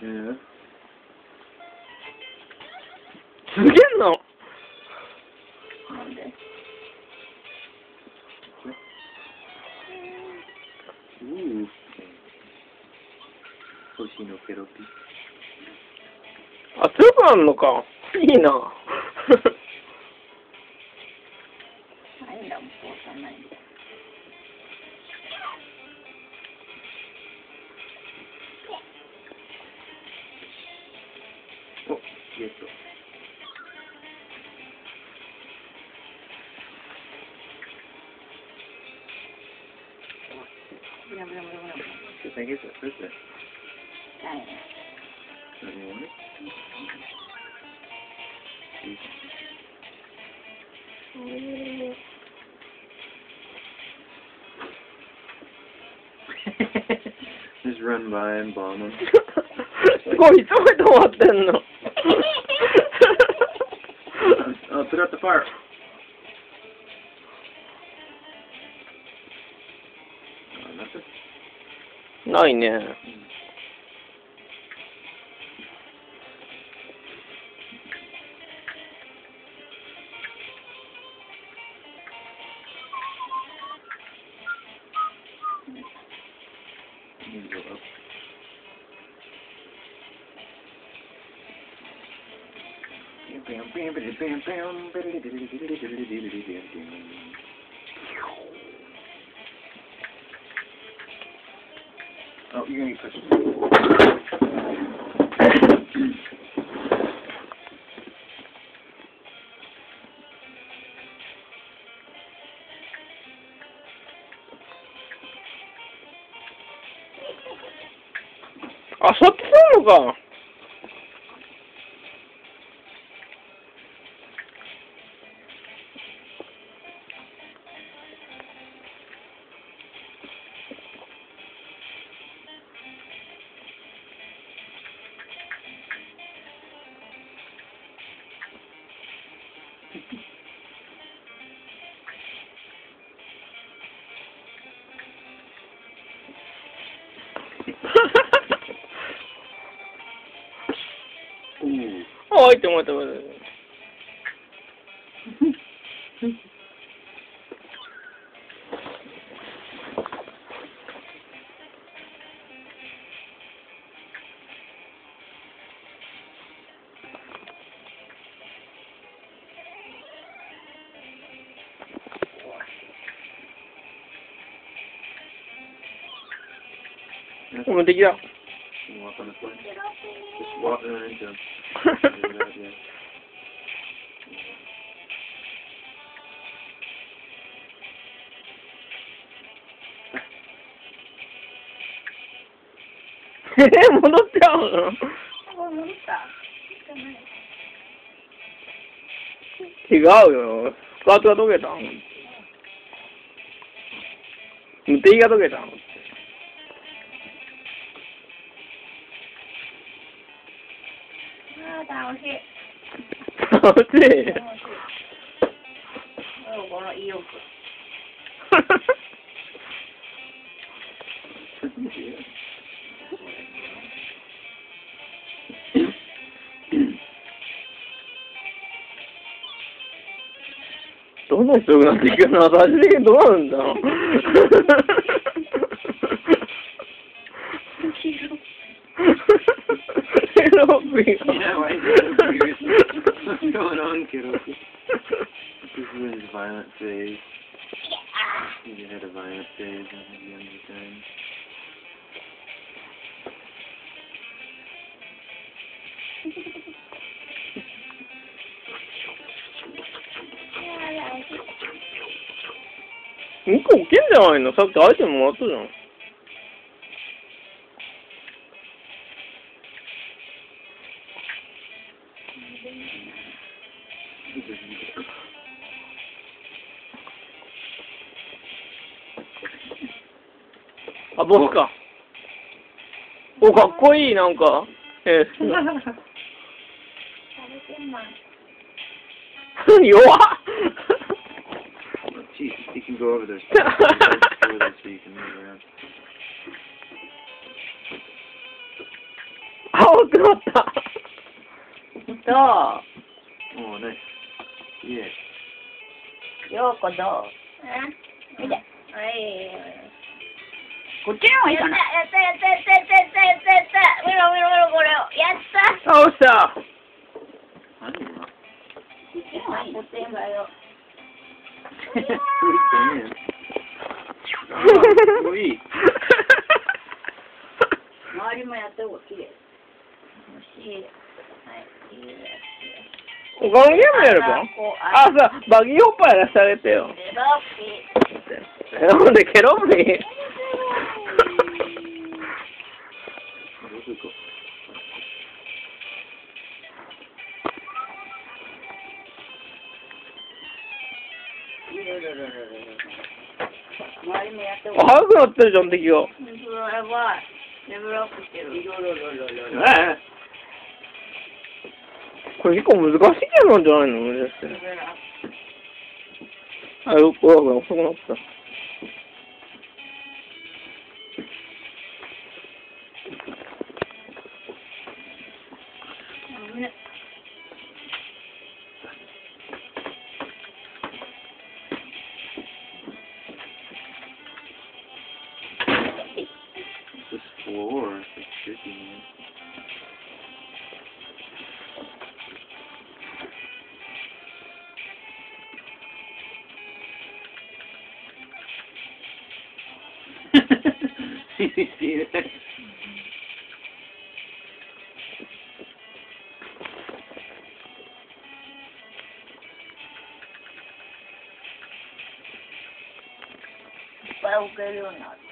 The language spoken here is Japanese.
Yeah. すげえのなんで？Ooh. Hoshi no keropi. あ、強くなるのか。いいな。ないんだもん、そうさないんだ。Oh, yes. ブラブラブラブラブラ。 Good thing it's a first ないね。 Does he want it? Just run by and bomb him. すごい、急いで止まってんの。 Uh, put out the fire. Uh, nothing. Oh, you're gonna get pushed. あ、そっちなのか。おいって思ったこともうできた。You walk on the plane. Just walk uh, and jump. Good idea. え、戻っちゃうのあ、戻った。違うよ。スカートが溶けたん。無敵が溶けたん。楽しい。楽しい。楽しい。うん、この意欲。どんどん強くなっていくの最終的にどうなるんだエロピー Yeah, why is What's going on, kiddo? This is his violent phase. He had a violent phase in his younger time. ?2 個置けんじゃないのさっきアイテムもらったじゃん。あ、ボスか。お、かっこいい、なんか。え、弱っ青くなった。どう？もうね。いえ。ようこどう？え見て。は。こっちの方がいいかな。やったやったやったやったやったやったやった。見ろ見ろ見ろこれを。やった。倒した。ー。何今こっちの方がいい。こっちの方がよ。フリットね。あーもういい。周りもやった方が綺麗。他のゲームやればあ、さ、バギーホッパーやらしてあげてよ。ゼロピえ、ほんで、ケロッピー。早くなってるじゃん、敵が。本当だやばい。レベルアップしてる。えこれ結構難しいゲームなんじゃないのもしかしてレベルアップ。あ、よく、遅くなった。You see that? いっ